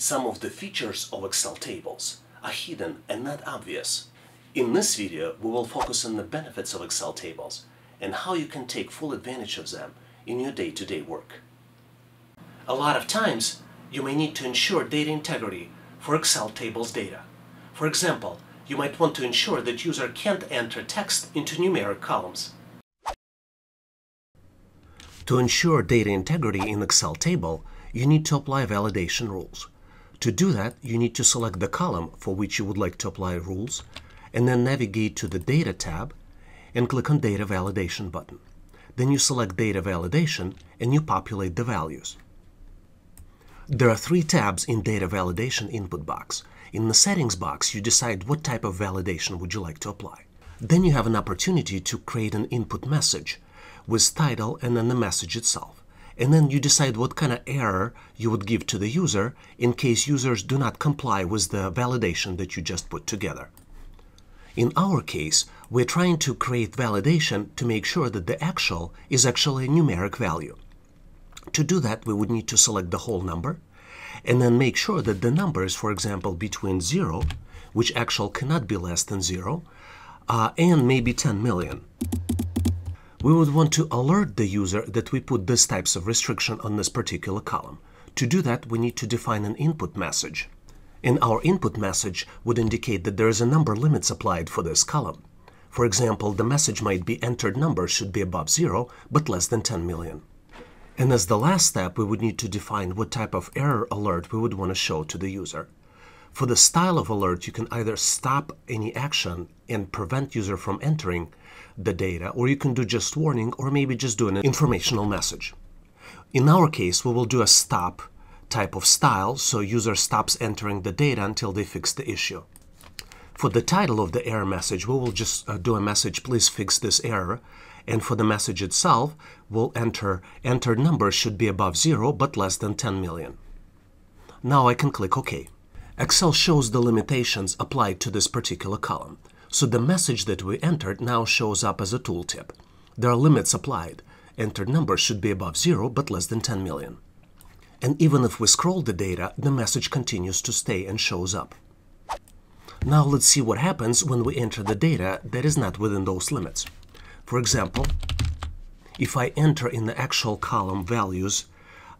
Some of the features of Excel tables are hidden and not obvious. In this video, we will focus on the benefits of Excel tables and how you can take full advantage of them in your day-to-day -day work. A lot of times, you may need to ensure data integrity for Excel tables data. For example, you might want to ensure that user can't enter text into numeric columns. To ensure data integrity in Excel table, you need to apply validation rules. To do that, you need to select the column for which you would like to apply rules, and then navigate to the Data tab and click on Data Validation button. Then you select Data Validation and you populate the values. There are three tabs in Data Validation input box. In the Settings box, you decide what type of validation would you like to apply. Then you have an opportunity to create an input message with title and then the message itself. And then you decide what kind of error you would give to the user in case users do not comply with the validation that you just put together. In our case, we're trying to create validation to make sure that the actual is actually a numeric value. To do that, we would need to select the whole number and then make sure that the numbers, for example, between 0, which actual cannot be less than 0, uh, and maybe 10 million we would want to alert the user that we put these types of restriction on this particular column. To do that, we need to define an input message. And our input message would indicate that there is a number limit applied for this column. For example, the message might be entered number should be above zero, but less than 10 million. And as the last step, we would need to define what type of error alert we would want to show to the user. For the style of alert, you can either stop any action and prevent user from entering the data, or you can do just warning, or maybe just do an informational message. In our case, we will do a stop type of style, so user stops entering the data until they fix the issue. For the title of the error message, we will just uh, do a message, please fix this error. And for the message itself, we'll enter, entered number should be above zero, but less than 10 million. Now I can click OK. Excel shows the limitations applied to this particular column. So the message that we entered now shows up as a tooltip. There are limits applied. Entered number should be above zero, but less than 10 million. And even if we scroll the data, the message continues to stay and shows up. Now let's see what happens when we enter the data that is not within those limits. For example, if I enter in the actual column values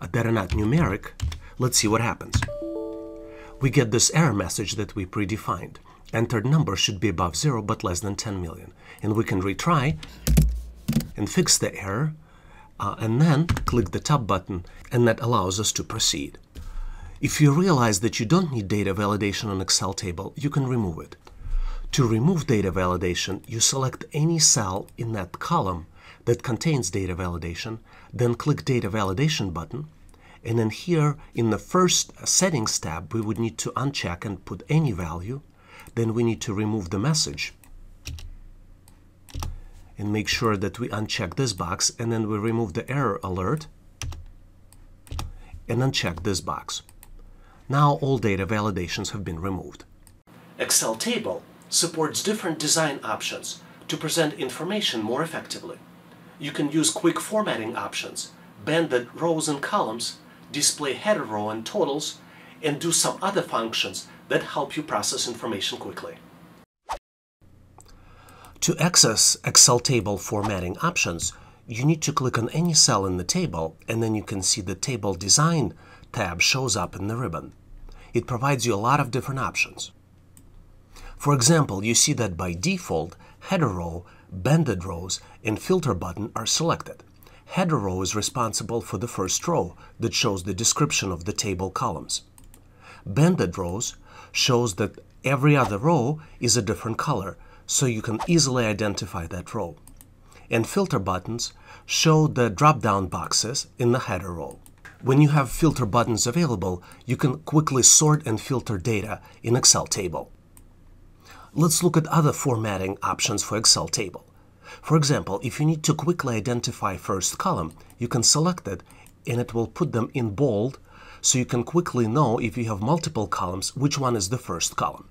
uh, that are not numeric, let's see what happens. We get this error message that we predefined entered number should be above 0 but less than 10 million. And we can retry and fix the error uh, and then click the top button and that allows us to proceed. If you realize that you don't need data validation on Excel table, you can remove it. To remove data validation, you select any cell in that column that contains data validation, then click Data Validation button, and then here in the first Settings tab, we would need to uncheck and put any value, then we need to remove the message and make sure that we uncheck this box and then we remove the error alert and uncheck this box. Now all data validations have been removed. Excel table supports different design options to present information more effectively. You can use quick formatting options, banded rows and columns, display header row and totals, and do some other functions that help you process information quickly. To access Excel table formatting options, you need to click on any cell in the table and then you can see the Table Design tab shows up in the ribbon. It provides you a lot of different options. For example, you see that by default, header row, banded rows, and filter button are selected. Header row is responsible for the first row that shows the description of the table columns. Banded rows shows that every other row is a different color, so you can easily identify that row. And filter buttons show the drop-down boxes in the header row. When you have filter buttons available, you can quickly sort and filter data in Excel table. Let's look at other formatting options for Excel table. For example, if you need to quickly identify first column, you can select it and it will put them in bold so you can quickly know if you have multiple columns which one is the first column.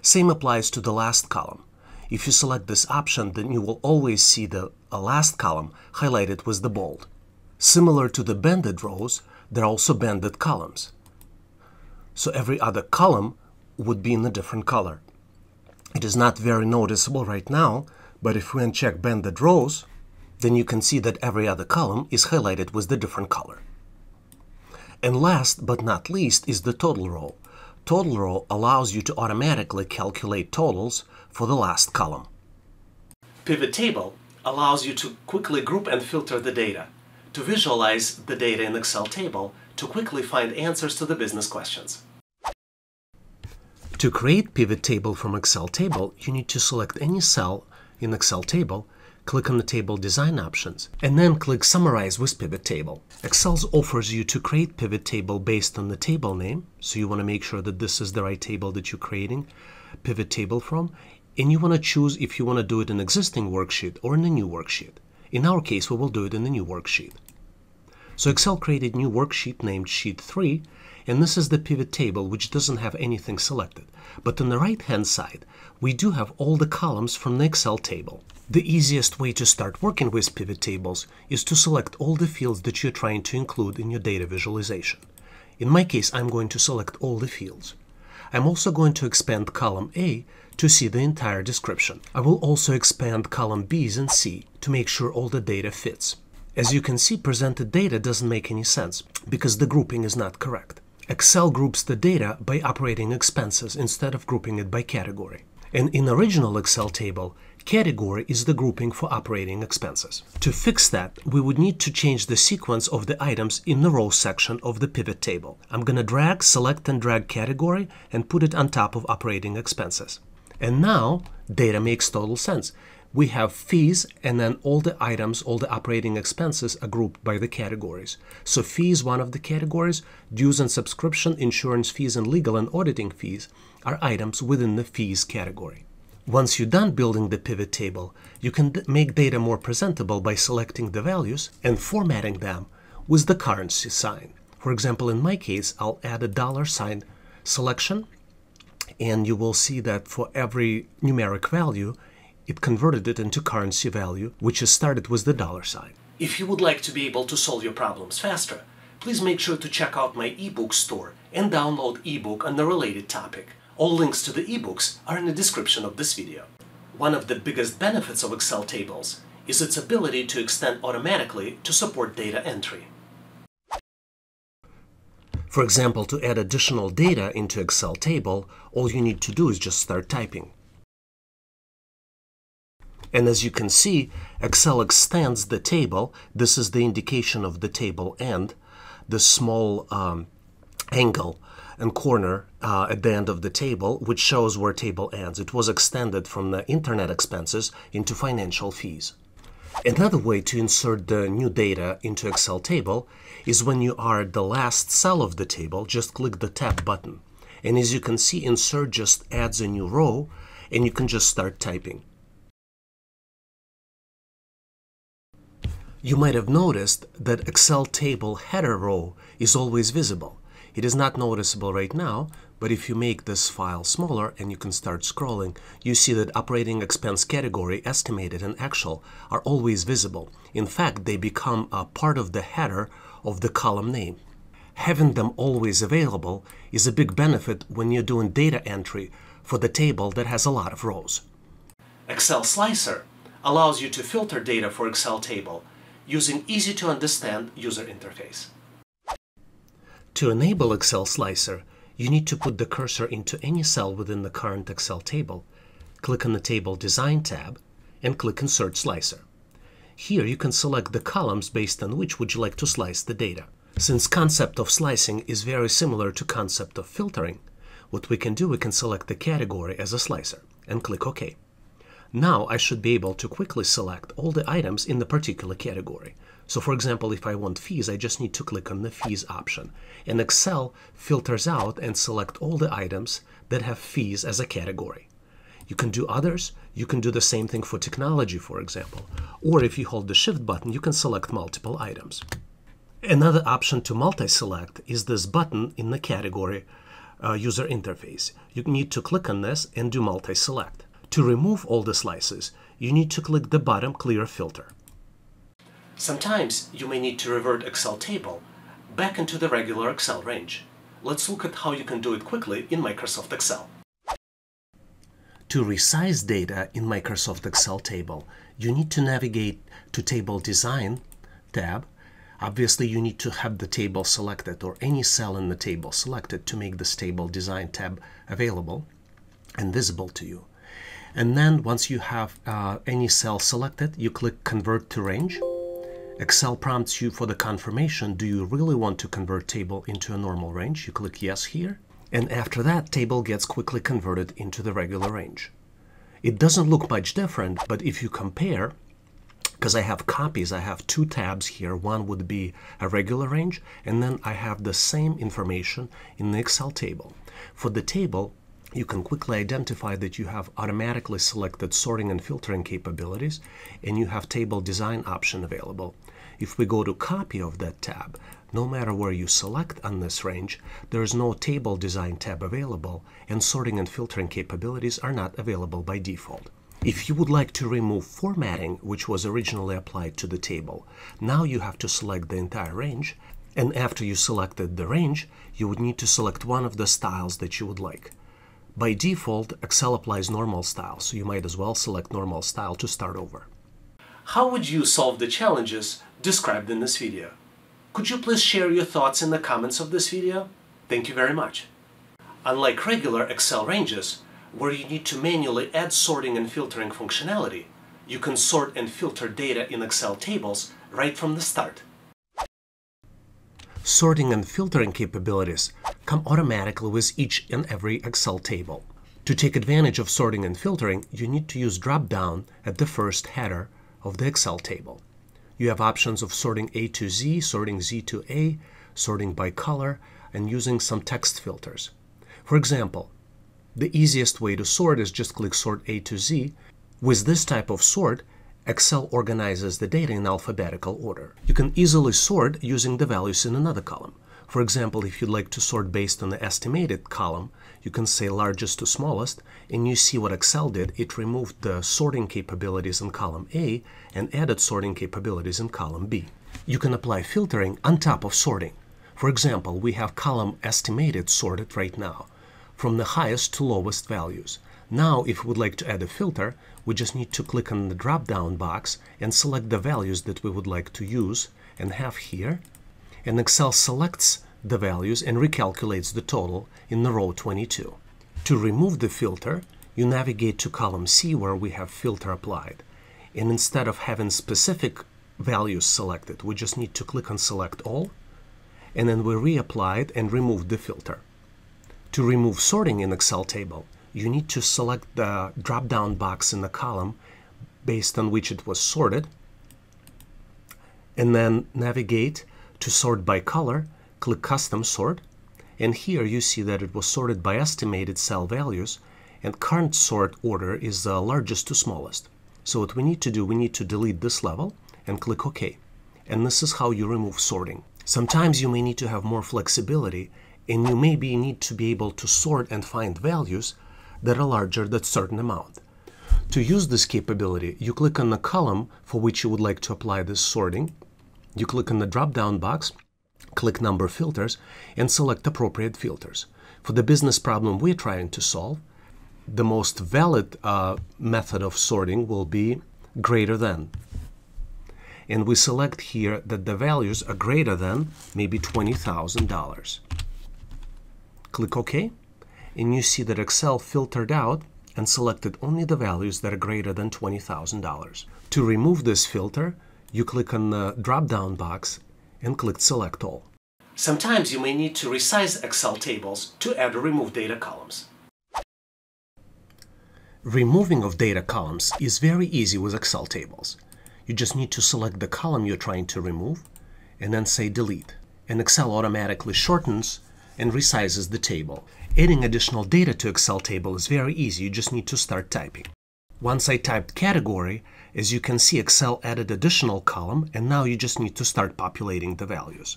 Same applies to the last column. If you select this option, then you will always see the last column highlighted with the bold. Similar to the banded rows, there are also banded columns. so every other column would be in a different color. It is not very noticeable right now, but if we uncheck banded rows, then you can see that every other column is highlighted with the different color. And last but not least is the total row. Total row allows you to automatically calculate totals for the last column. Pivot table allows you to quickly group and filter the data, to visualize the data in Excel table, to quickly find answers to the business questions. To create pivot table from Excel table, you need to select any cell in Excel table click on the Table Design options, and then click Summarize with Pivot Table. Excel offers you to create pivot table based on the table name, so you want to make sure that this is the right table that you're creating pivot table from, and you want to choose if you want to do it in existing worksheet or in a new worksheet. In our case, we will do it in the new worksheet. So Excel created new worksheet named Sheet 3, and this is the pivot table which doesn't have anything selected. But on the right hand side, we do have all the columns from the Excel table. The easiest way to start working with pivot tables is to select all the fields that you're trying to include in your data visualization. In my case, I'm going to select all the fields. I'm also going to expand column A to see the entire description. I will also expand column B's and C to make sure all the data fits. As you can see, presented data doesn't make any sense because the grouping is not correct. Excel groups the data by operating expenses instead of grouping it by category. And in original Excel table, Category is the grouping for operating expenses. To fix that, we would need to change the sequence of the items in the row section of the pivot table. I'm going to drag, select and drag category and put it on top of operating expenses. And now data makes total sense. We have fees and then all the items, all the operating expenses are grouped by the categories. So fees, one of the categories, dues and subscription, insurance fees and legal and auditing fees are items within the fees category. Once you're done building the pivot table, you can make data more presentable by selecting the values and formatting them with the currency sign. For example, in my case, I'll add a dollar sign selection, and you will see that for every numeric value, it converted it into currency value, which is started with the dollar sign. If you would like to be able to solve your problems faster, please make sure to check out my ebook store and download ebook on the related topic. All links to the ebooks are in the description of this video. One of the biggest benefits of Excel tables is its ability to extend automatically to support data entry. For example, to add additional data into Excel table, all you need to do is just start typing. And as you can see, Excel extends the table. This is the indication of the table end. The small um, angle and corner uh, at the end of the table, which shows where table ends. It was extended from the internet expenses into financial fees. Another way to insert the new data into Excel table is when you are at the last cell of the table, just click the tab button. And as you can see, insert just adds a new row and you can just start typing. You might have noticed that Excel table header row is always visible. It is not noticeable right now, but if you make this file smaller and you can start scrolling, you see that operating expense category, estimated and actual are always visible. In fact, they become a part of the header of the column name. Having them always available is a big benefit when you're doing data entry for the table that has a lot of rows. Excel Slicer allows you to filter data for Excel table using easy to understand user interface. To enable Excel Slicer, you need to put the cursor into any cell within the current Excel table, click on the Table Design tab, and click Insert Slicer. Here you can select the columns based on which would you like to slice the data. Since concept of slicing is very similar to concept of filtering, what we can do, we can select the category as a slicer and click OK. Now I should be able to quickly select all the items in the particular category. So for example, if I want fees, I just need to click on the fees option. And Excel filters out and select all the items that have fees as a category. You can do others. You can do the same thing for technology, for example. Or if you hold the shift button, you can select multiple items. Another option to multi-select is this button in the category uh, user interface. You need to click on this and do multi-select. To remove all the slices, you need to click the bottom clear filter. Sometimes you may need to revert Excel table back into the regular Excel range. let's look at how you can do it quickly in Microsoft Excel. To resize data in Microsoft Excel table, you need to navigate to Table Design tab. Obviously, you need to have the table selected or any cell in the table selected to make this Table Design tab available and visible to you. And then once you have uh, any cell selected, you click Convert to Range. Excel prompts you for the confirmation, do you really want to convert table into a normal range? You click Yes here. And after that, table gets quickly converted into the regular range. It doesn't look much different, but if you compare, because I have copies, I have two tabs here. One would be a regular range, and then I have the same information in the Excel table. For the table, you can quickly identify that you have automatically selected sorting and filtering capabilities and you have table design option available. If we go to copy of that tab, no matter where you select on this range, there is no table design tab available and sorting and filtering capabilities are not available by default. If you would like to remove formatting, which was originally applied to the table, now you have to select the entire range and after you selected the range, you would need to select one of the styles that you would like. By default, Excel applies normal style, so you might as well select normal style to start over. How would you solve the challenges described in this video? Could you please share your thoughts in the comments of this video? Thank you very much. Unlike regular Excel ranges, where you need to manually add sorting and filtering functionality, you can sort and filter data in Excel tables right from the start. Sorting and filtering capabilities come automatically with each and every Excel table. To take advantage of sorting and filtering, you need to use drop-down at the first header of the Excel table. You have options of sorting A to Z, sorting Z to A, sorting by color, and using some text filters. For example, the easiest way to sort is just click Sort A to Z. With this type of sort, Excel organizes the data in alphabetical order. You can easily sort using the values in another column. For example, if you'd like to sort based on the estimated column, you can say largest to smallest, and you see what Excel did. It removed the sorting capabilities in column A and added sorting capabilities in column B. You can apply filtering on top of sorting. For example, we have column estimated sorted right now, from the highest to lowest values. Now, if we would like to add a filter, we just need to click on the drop-down box and select the values that we would like to use and have here. And Excel selects the values and recalculates the total in the row 22. To remove the filter, you navigate to column C where we have filter applied. And instead of having specific values selected, we just need to click on select all and then we reapply it and remove the filter. To remove sorting in Excel table, you need to select the drop-down box in the column based on which it was sorted and then navigate to sort by color, click custom sort and here you see that it was sorted by estimated cell values and current sort order is the largest to smallest. So what we need to do, we need to delete this level and click OK. And this is how you remove sorting. Sometimes you may need to have more flexibility and you maybe need to be able to sort and find values that are larger than certain amount. To use this capability, you click on the column for which you would like to apply this sorting. You click on the drop-down box, click Number Filters, and select appropriate filters. For the business problem we're trying to solve, the most valid uh, method of sorting will be greater than. And we select here that the values are greater than maybe $20,000. Click OK and you see that Excel filtered out and selected only the values that are greater than $20,000. To remove this filter, you click on the drop-down box and click Select All. Sometimes you may need to resize Excel tables to add or remove data columns. Removing of data columns is very easy with Excel tables. You just need to select the column you're trying to remove and then say Delete. And Excel automatically shortens and resizes the table. Adding additional data to Excel table is very easy, you just need to start typing. Once I typed category, as you can see Excel added additional column and now you just need to start populating the values.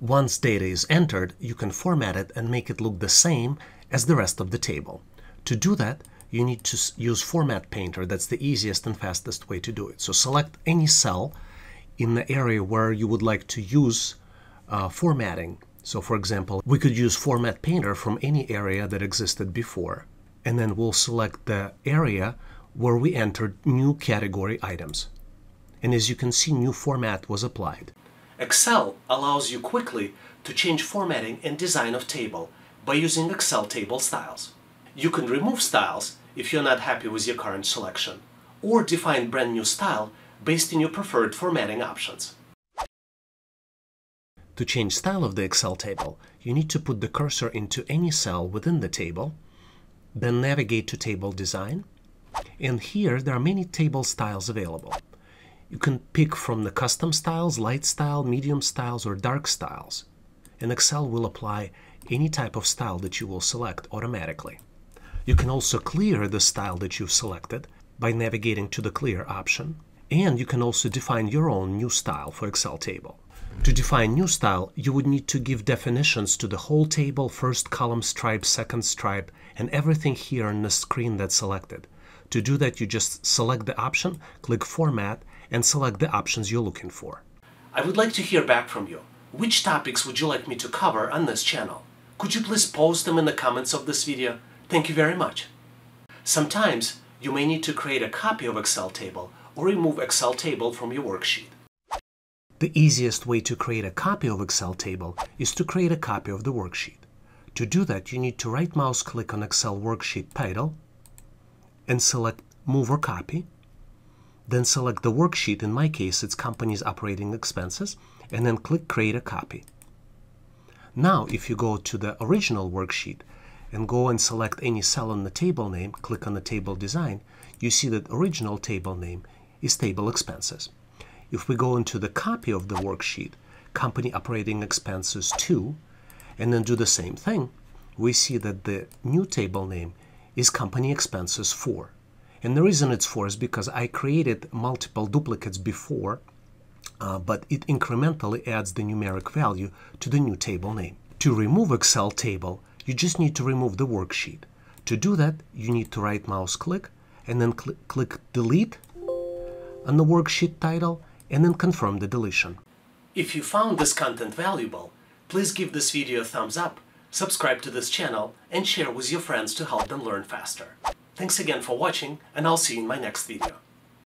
Once data is entered, you can format it and make it look the same as the rest of the table. To do that, you need to use Format Painter. That's the easiest and fastest way to do it. So select any cell in the area where you would like to use uh, formatting. So for example, we could use Format Painter from any area that existed before. And then we'll select the area where we entered new category items. And as you can see, new format was applied. Excel allows you quickly to change formatting and design of table by using Excel table styles. You can remove styles if you're not happy with your current selection, or define brand new style based on your preferred formatting options. To change style of the Excel table, you need to put the cursor into any cell within the table, then navigate to Table Design, and here there are many table styles available. You can pick from the custom styles, light style, medium styles, or dark styles. And Excel will apply any type of style that you will select automatically. You can also clear the style that you've selected by navigating to the Clear option. And you can also define your own new style for Excel table. To define new style, you would need to give definitions to the whole table, first column stripe, second stripe, and everything here on the screen that's selected. To do that, you just select the option, click Format, and select the options you're looking for. I would like to hear back from you. Which topics would you like me to cover on this channel? Could you please post them in the comments of this video? Thank you very much. Sometimes you may need to create a copy of Excel table or remove Excel table from your worksheet. The easiest way to create a copy of Excel table is to create a copy of the worksheet. To do that, you need to right mouse click on Excel worksheet title and select Move or Copy. Then select the worksheet, in my case it's company's operating expenses, and then click Create a Copy. Now if you go to the original worksheet and go and select any cell on the table name, click on the table design, you see that original table name is Table Expenses. If we go into the copy of the worksheet, company operating expenses 2, and then do the same thing, we see that the new table name is company expenses 4. And the reason it's 4 is because I created multiple duplicates before, uh, but it incrementally adds the numeric value to the new table name. To remove Excel table, you just need to remove the worksheet. To do that, you need to right mouse click and then cl click delete on the worksheet title and then confirm the deletion. If you found this content valuable, please give this video a thumbs up, subscribe to this channel, and share with your friends to help them learn faster. Thanks again for watching, and I'll see you in my next video.